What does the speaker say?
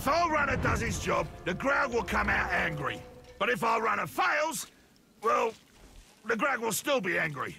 If our runner does his job, the Graug will come out angry. But if our runner fails, well, the Graug will still be angry.